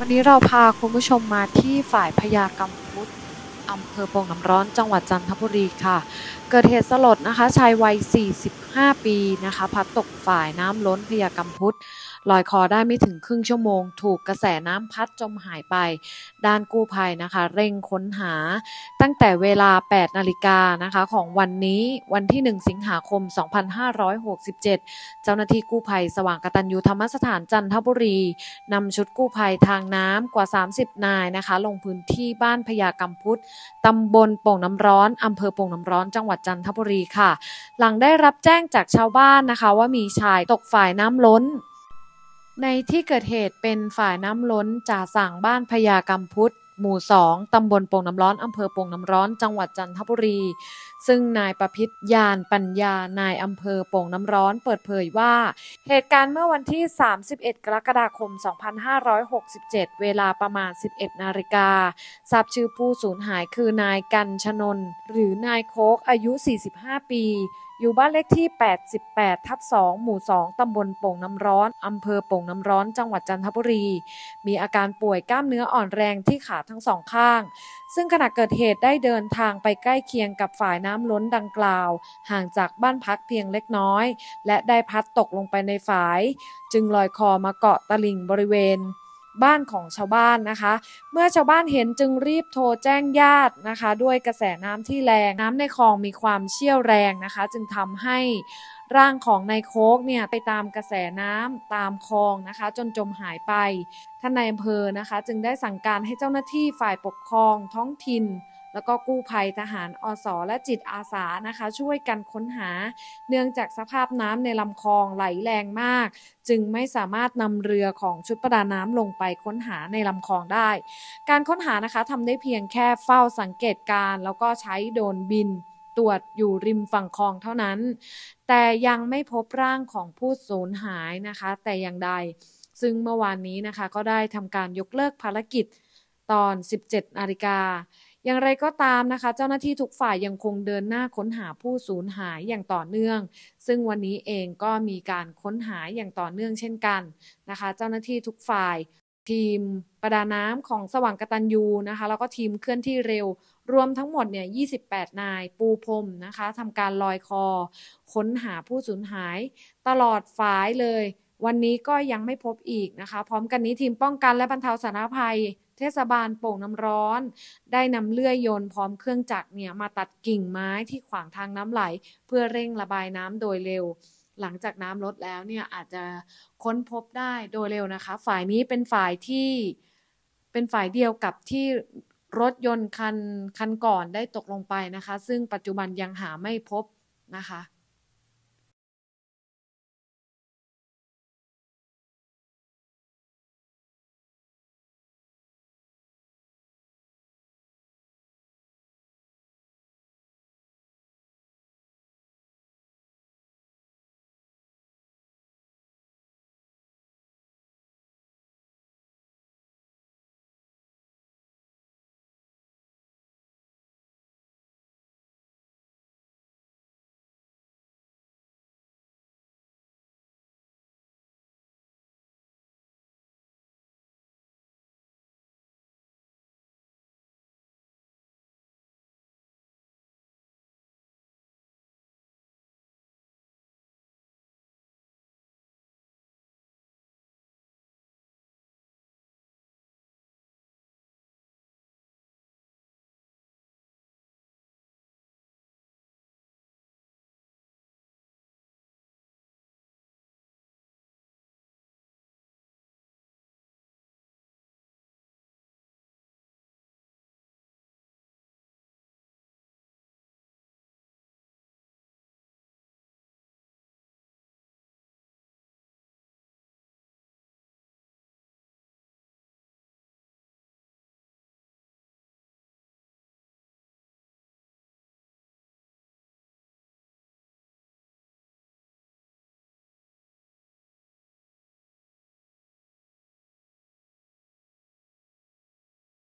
วันนี้เราพาคุณผู้ชมมาที่ฝ่ายพยากรรมพุทธ อำเภอโป่งน้ำร้อนจังหวัดจันทบุรีค่ะ เกิดเหตุสลดนะคะชายวัย 45 ปีนะคะพัดตกฝ่ายน้ำล้นพญากำพุทธลอยคอได้ไม่ถึงครึ่งชั่วโมง ถูกกระแสน้ำพัดจมหายไป ด้านกู้ภัยนะคะ เร่งค้นหา ตั้งแต่เวลา 8 นาฬิกานะคะของวันนี้วันที่ 1 สิงหาคม 2567 เจ้าหน้าที่กู้ภัยสว่างกตัญญูธรรมสถานจันทบุรีนำชุดกู้ภัยทางน้ำกว่า 30 นายนะคะ ลงพื้นที่บ้านพญากำพุทธตำบลโป่งน้ำร้อนอำเภอโป่งน้ำร้อนจังหวัดจันทบุรีค่ะ หลังได้รับแจ้งจากชาวบ้านนะคะ ว่ามีชายตกฝ่ายน้ำล้น ในที่เกิดเหตุเป็นฝ่ายน้ำล้นจ่าสั่งบ้านพยากรรมพุทธ หมู่ 2 ตำบลโป่งน้ำร้อน อำเภอโป่งน้ำร้อน จังหวัดจันทบุรี ซึ่งนายประพิษยานปัญญา นายอำเภอโป่งน้ำร้อน เปิดเผยว่า เหตุการณ์เมื่อวันที่ 31 กรกฎาคม 2567 เวลาประมาณ 11 นาฬิกา ทราบชื่อผู้สูญหายคือนายกันชนน หรือนายโคกอายุ 45 ปี อยู่บ้านเลขที่ 88 ทับ 2 หมู่ 2 ตำบลโป่งน้ำร้อน อำเภอโป่งน้ำร้อน จังหวัดจันทบุรี มีอาการป่วยกล้ามเนื้ออ่อนแรงที่ขาทั้งสองข้าง ซึ่งขณะเกิดเหตุได้เดินทางไปใกล้เคียงกับฝ่ายน้ำล้นดังกล่าว ห่างจากบ้านพักเพียงเล็กน้อย และได้พัดตกลงไปในฝาย จึงลอยคอมาเกาะตลิ่งบริเวณ บ้านของชาวบ้านนะคะ เมื่อชาวบ้านเห็นจึงรีบโทรแจ้งญาตินะคะ ด้วยกระแสน้ำที่แรงน้ำในคลองมีความเชี่ยวแรงนะคะ จึงทำให้ร่างของนายโคกเนี่ยไปตามกระแสน้ำตามคลองนะคะ จนจมหายไปท่านนายอำเภอนะคะ จึงได้สั่งการให้เจ้าหน้าที่ฝ่ายปกครองท้องถิ่น แล้วก็กู้ภัยทหารอสและจิตอาสานะคะ ช่วยกันค้นหา เนื่องจากสภาพน้ำในลำคลองไหลแรงมาก จึงไม่สามารถนำเรือของชุดประดาน้ำลงไปค้นหาในลำคลองได้ การค้นหานะคะทำได้เพียงแค่เฝ้าสังเกตการ์แล้วก็ใช้โดรนบินตรวจอยู่ริมฝั่งคลองเท่านั้น แต่ยังไม่พบร่างของผู้สูญหายนะคะ แต่อย่างใด ซึ่งเมื่อวานนี้นะคะก็ได้ทำการยกเลิกภารกิจตอน 17นาฬิกา อย่างไรก็ตามนะคะ เจ้าหน้าที่ทุกฝ่ายยังคงเดินหน้าค้นหาผู้สูญหายอย่างต่อเนื่อง ซึ่งวันนี้เองก็มีการค้นหาอย่างต่อเนื่องเช่นกันนะคะ เจ้าหน้าที่ทุกฝ่าย ทีมประดาน้ำของสว่างกตัญญูนะคะ แล้วก็ทีมเคลื่อนที่เร็วรวมทั้งหมดเนี่ย 28 นายปูพรมนะคะทำการลอยคอ ค้นหาผู้สูญหาย ตลอดฝายเลย วันนี้ก็ยังไม่พบอีกนะคะ พร้อมกันนี้ทีมป้องกันและบรรเทาสาธารณภัย เทศบาลโป่งน้ำร้อน ได้นำเลื่อยยนต์พร้อมเครื่องจักรเนี่ยมาตัดกิ่งไม้ที่ขวางทางน้ำไหล เพื่อเร่งระบายน้ำโดยเร็ว หลังจากน้ำลดแล้วเนี่ยอาจจะค้นพบได้โดยเร็วนะคะ ฝ่ายนี้เป็นฝ่ายที่เป็นฝ่ายเดียวกับที่รถยนต์คันคันก่อนได้ตกลงไปนะคะ ซึ่งปัจจุบันยังหาไม่พบนะคะ